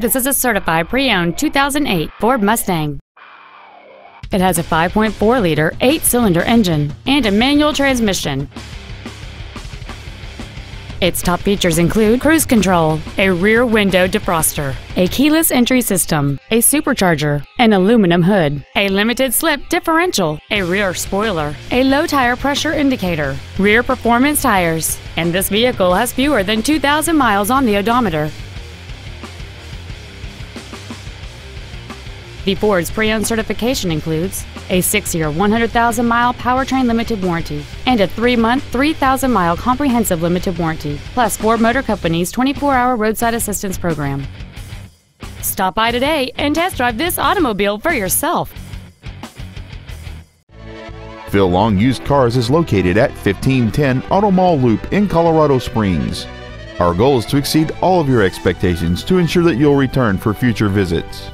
This is a certified pre-owned 2008 Ford Mustang. It has a 5.4-liter, 8-cylinder engine and a manual transmission. Its top features include cruise control, a rear window defroster, a keyless entry system, a supercharger, an aluminum hood, a limited slip differential, a rear spoiler, a low tire pressure indicator, rear performance tires, and this vehicle has fewer than 2,000 miles on the odometer. The Ford's pre-owned certification includes a 6-year, 100,000-mile powertrain limited warranty and a 3-month, 3,000-mile comprehensive limited warranty, plus Ford Motor Company's 24-hour roadside assistance program. Stop by today and test drive this automobile for yourself. Phil Long Used Cars is located at 1510 Auto Mall Loop in Colorado Springs. Our goal is to exceed all of your expectations to ensure that you'll return for future visits.